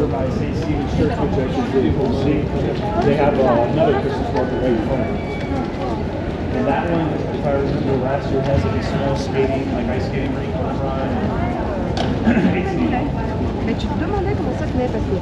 over by St. Stephen's Church, which actually is really cool to see. They have another Christmas market right in front. And that one, if I remember, last year has a small skating, like ice skating rink on the. Mais tu te demandais comment ça tenait parce que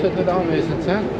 Zitten is aanwezig zijn.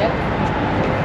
Yep.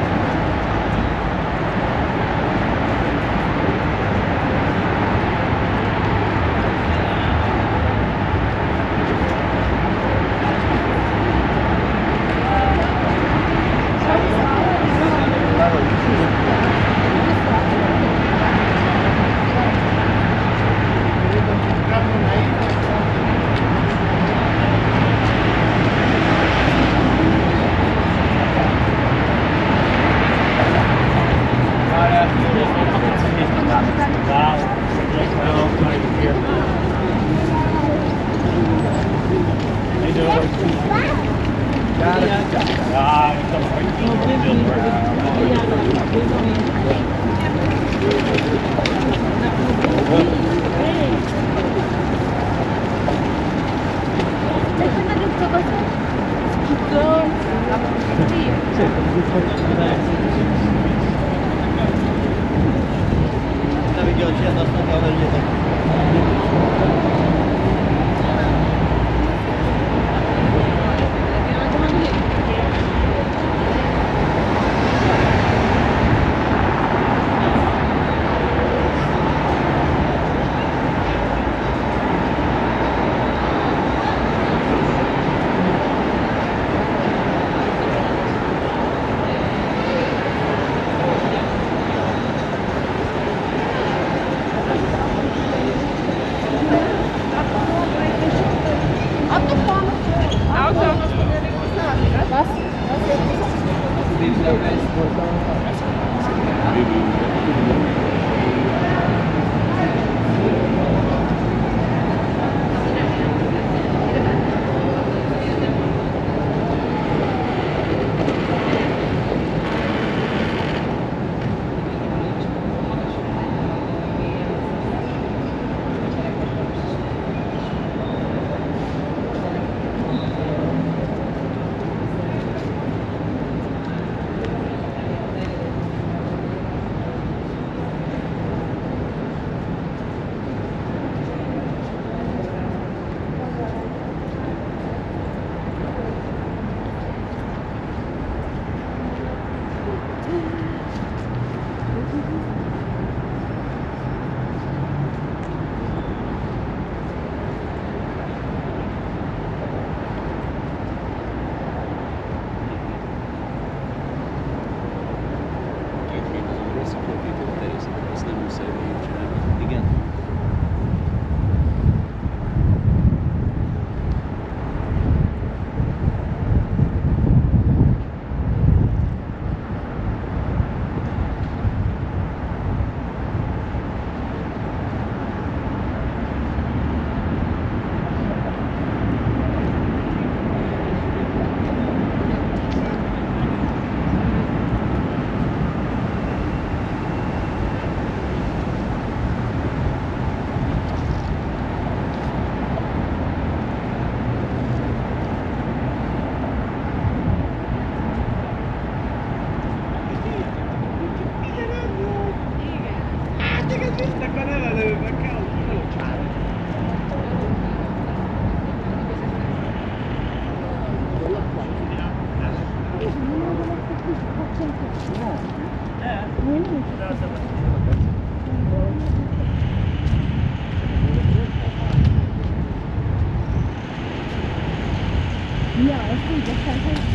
你别太黑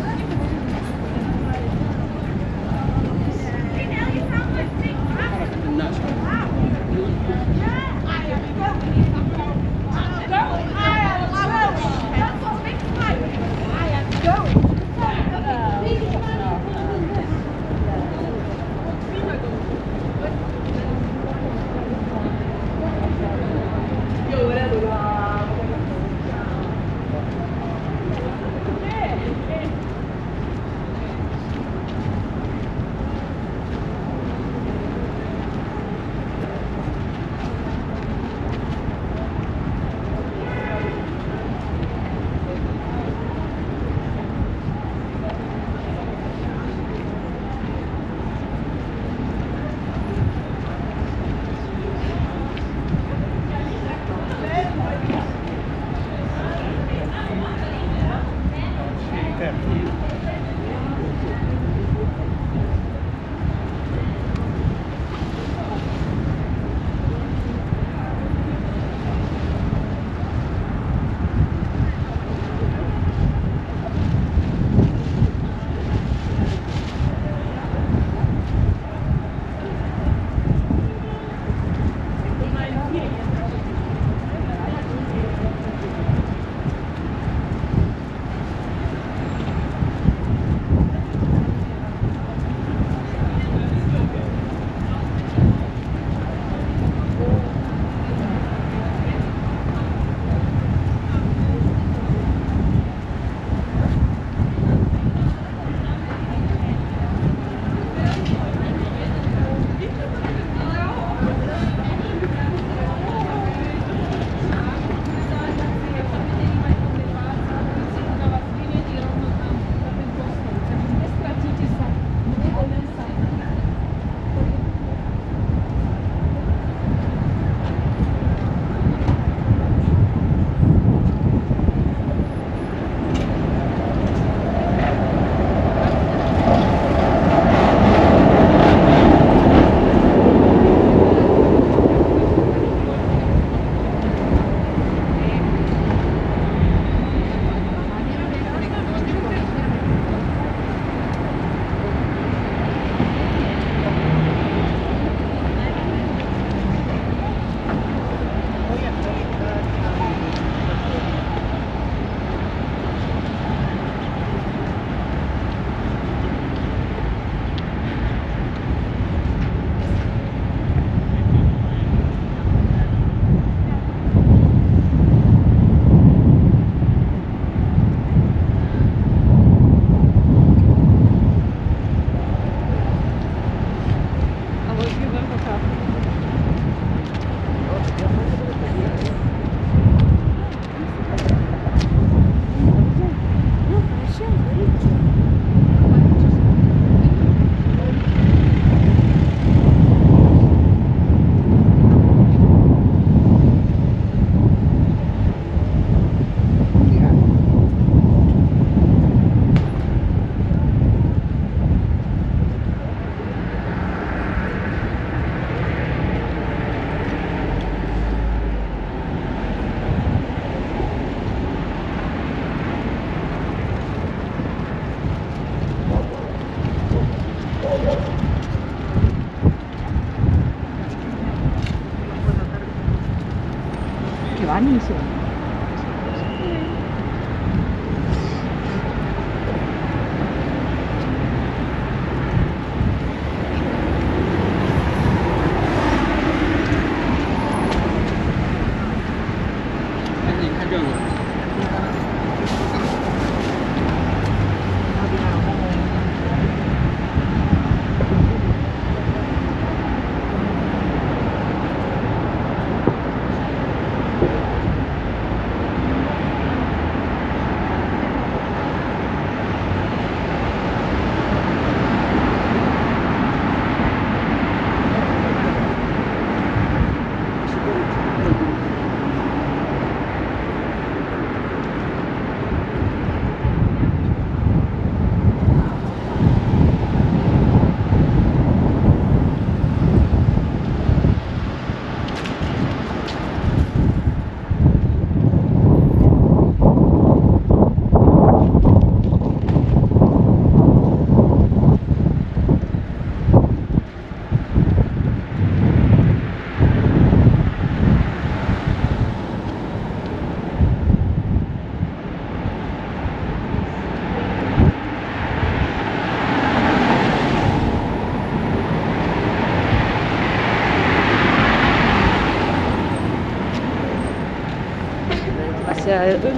de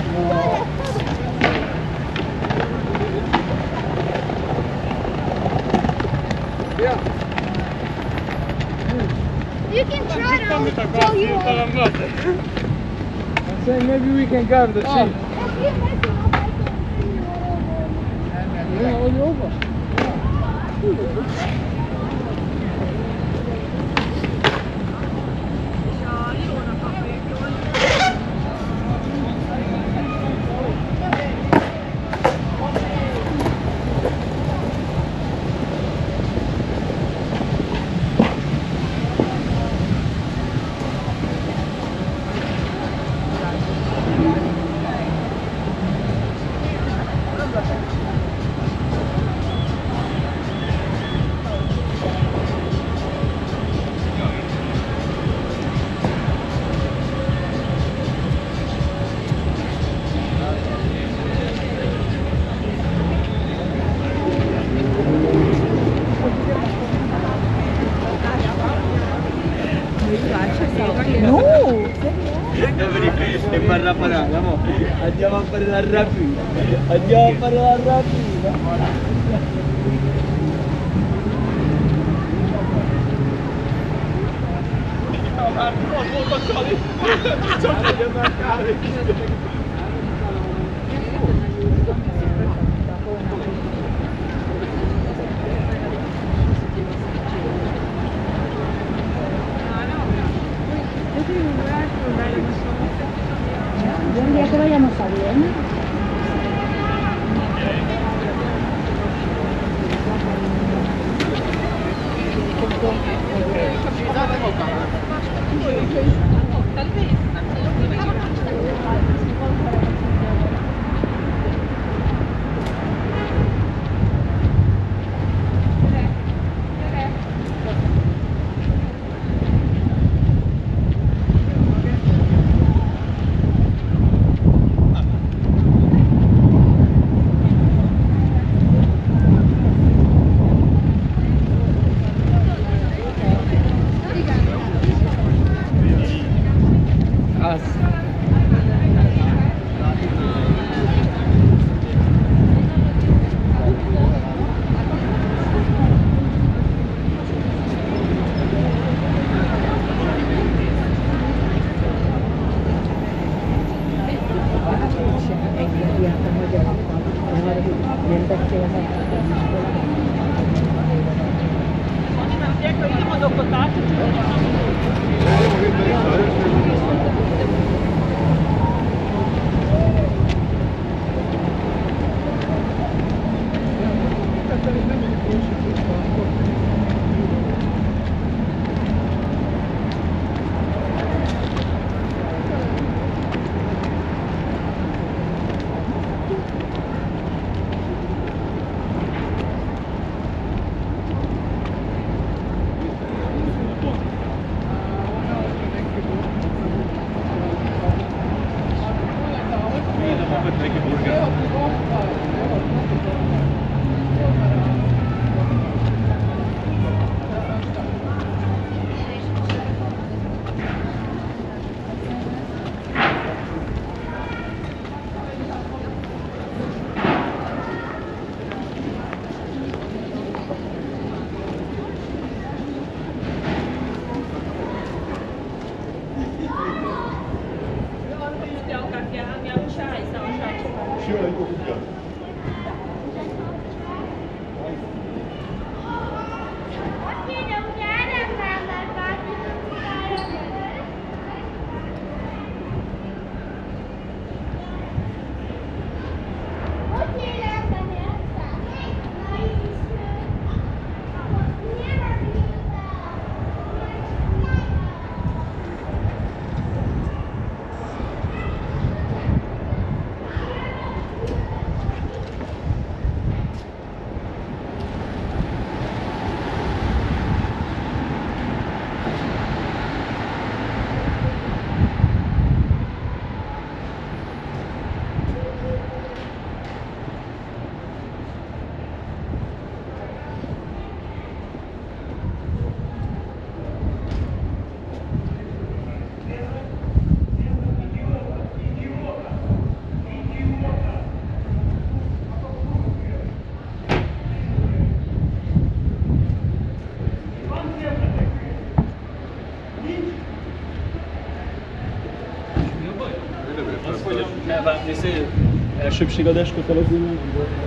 You can try. I'll tell you. I'm saying maybe we can grab the oh. cheap. Yeah, all over. E Andiamo a acho que chega a 10.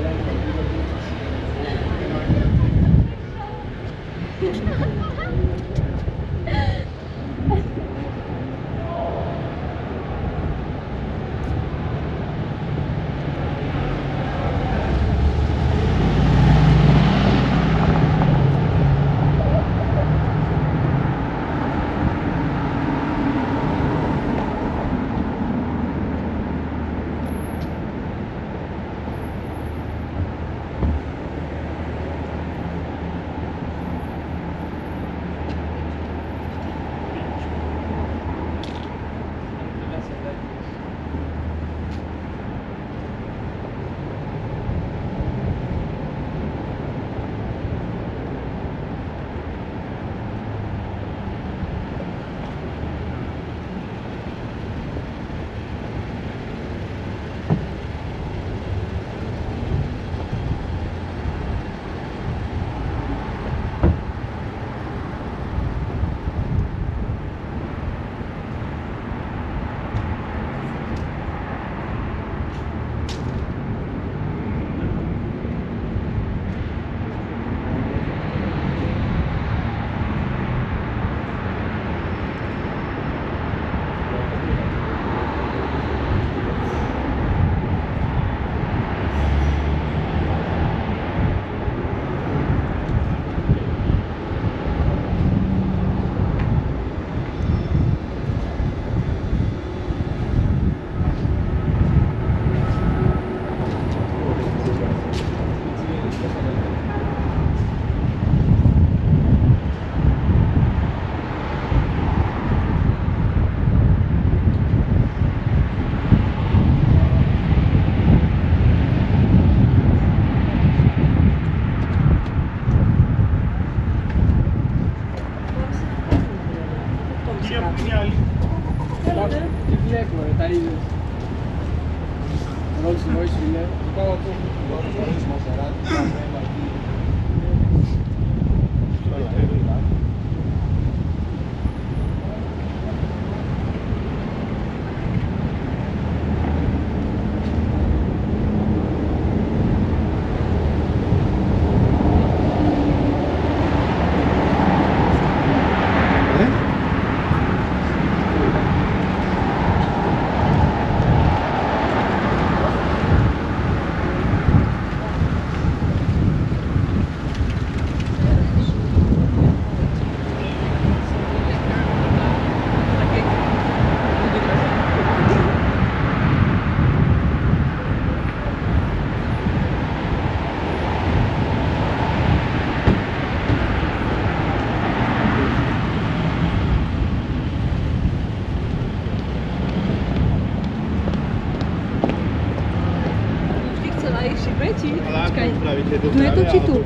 No je to čitu.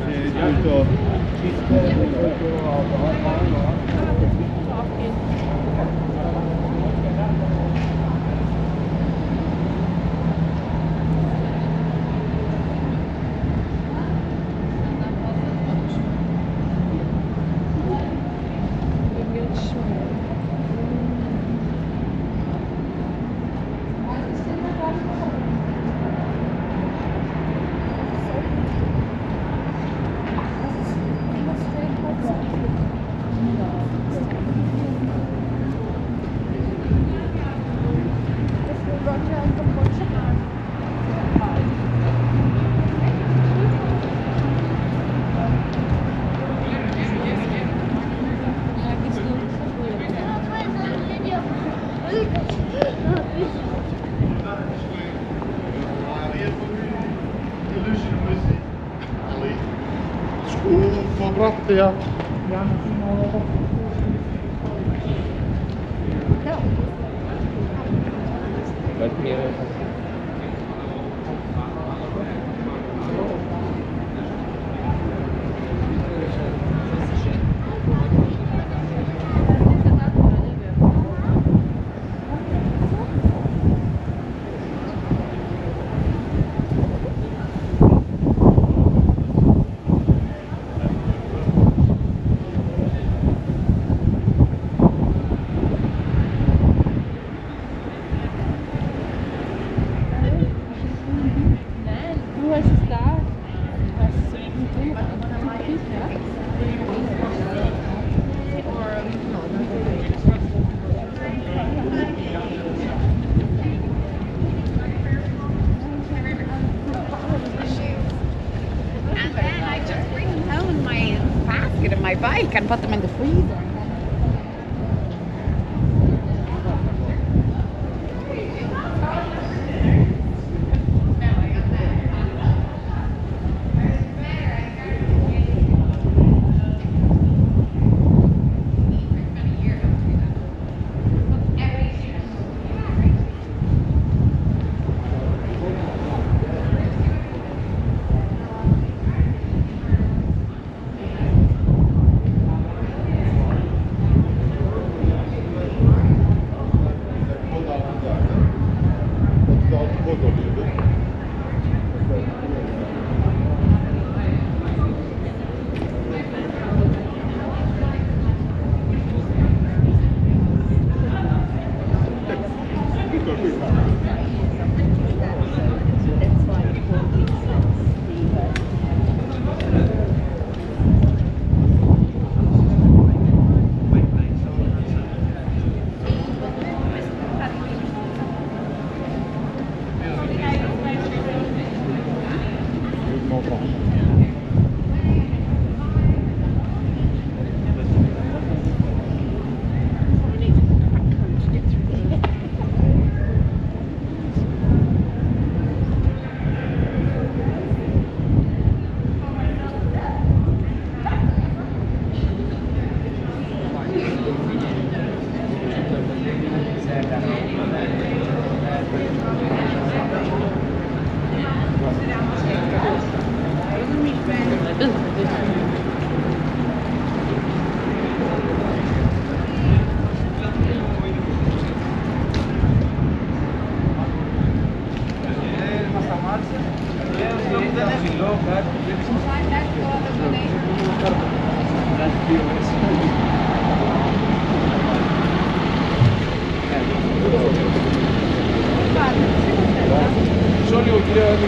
对呀。ficar no apartamento da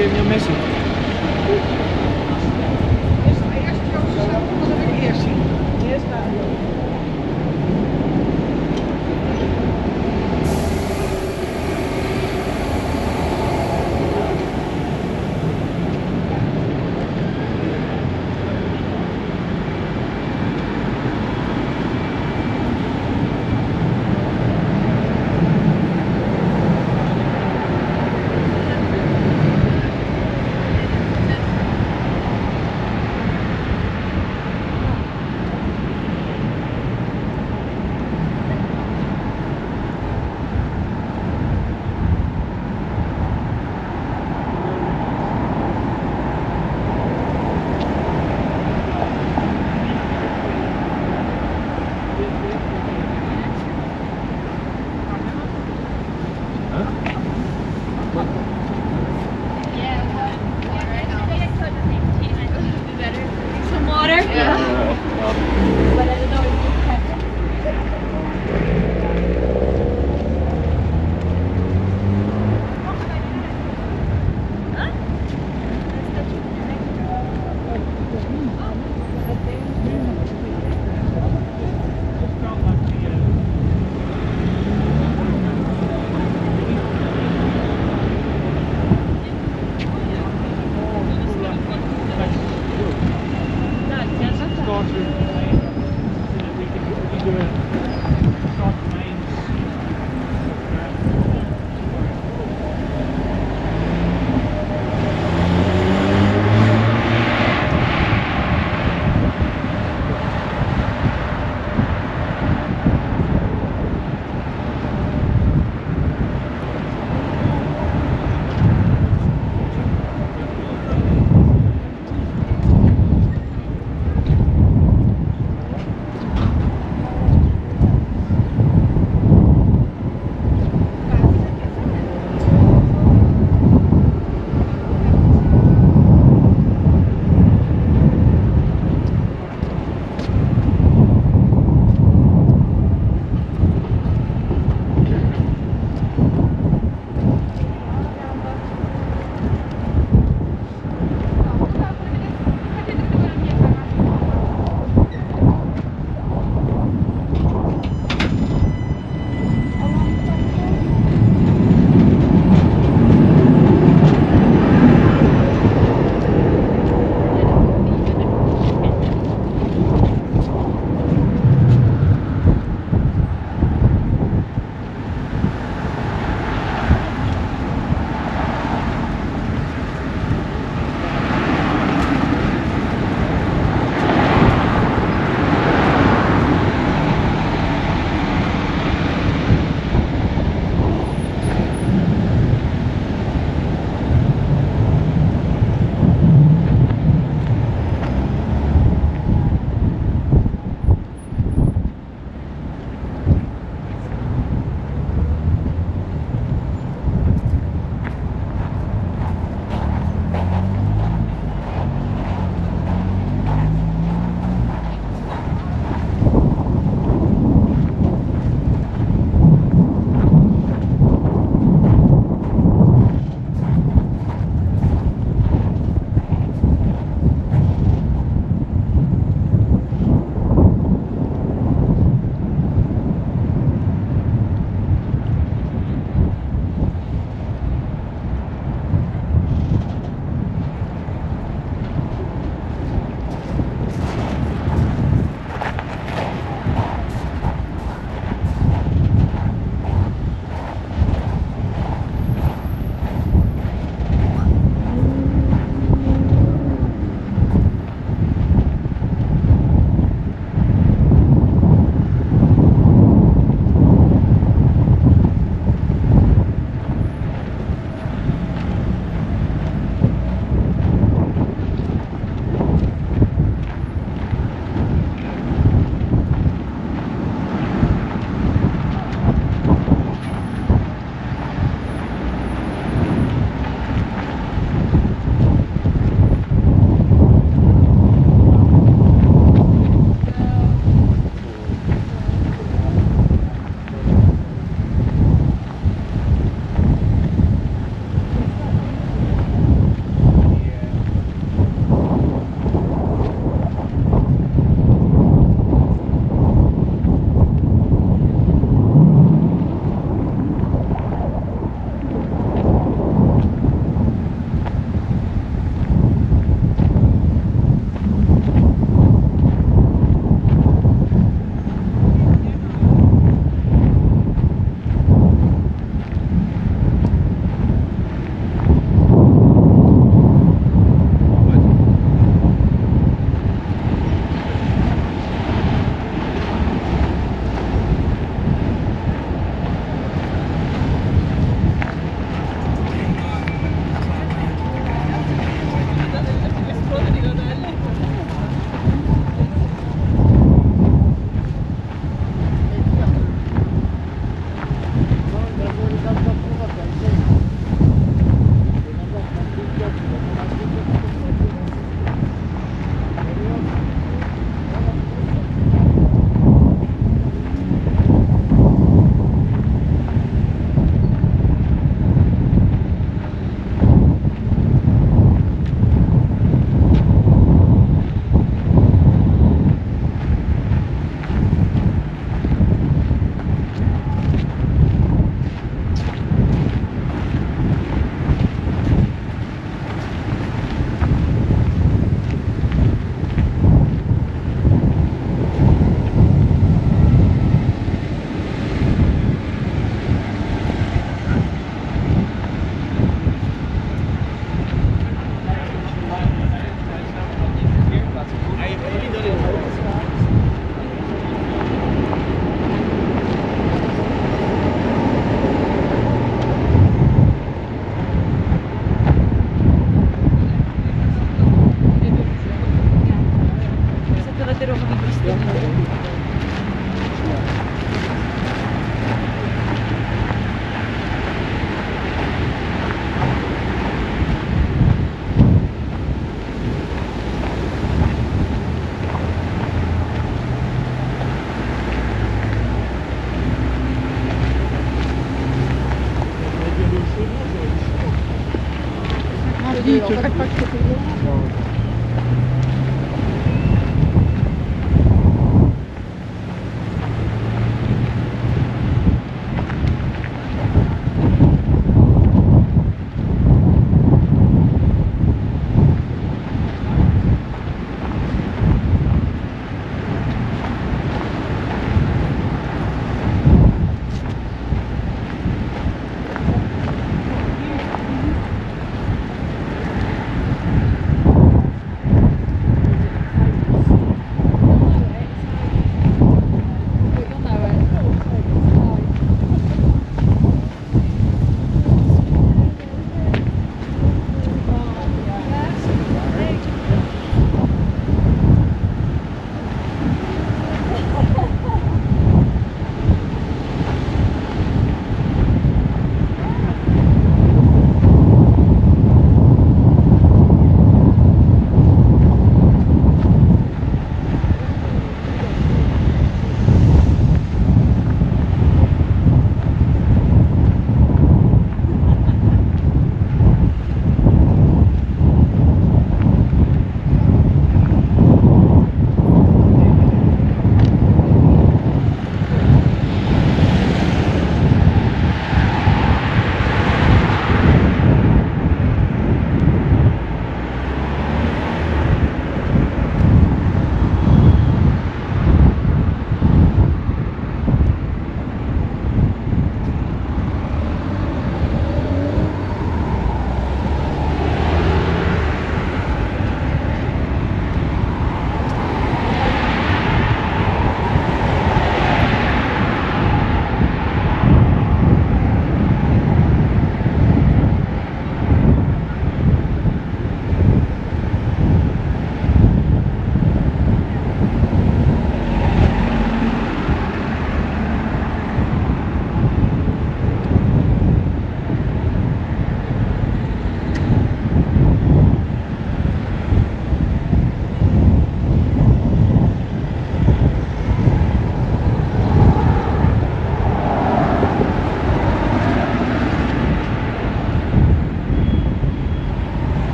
give me a message.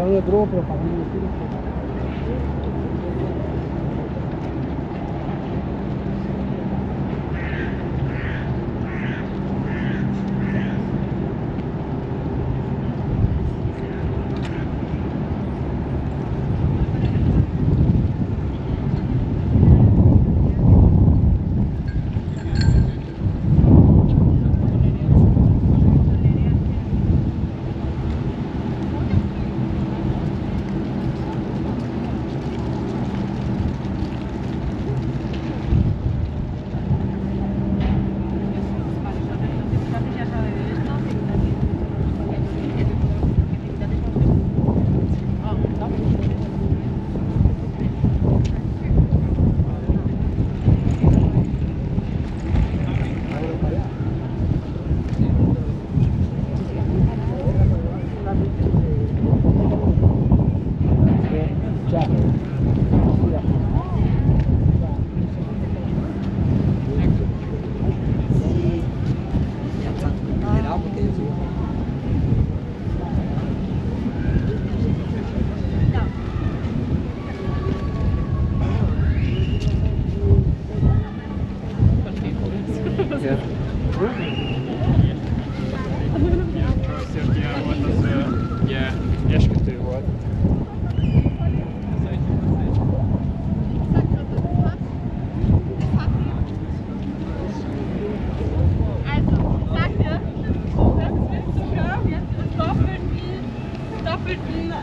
Falando grupo, família.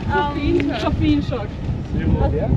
Um, doppelten, doppelten ähm, Koffeinschock. Ja?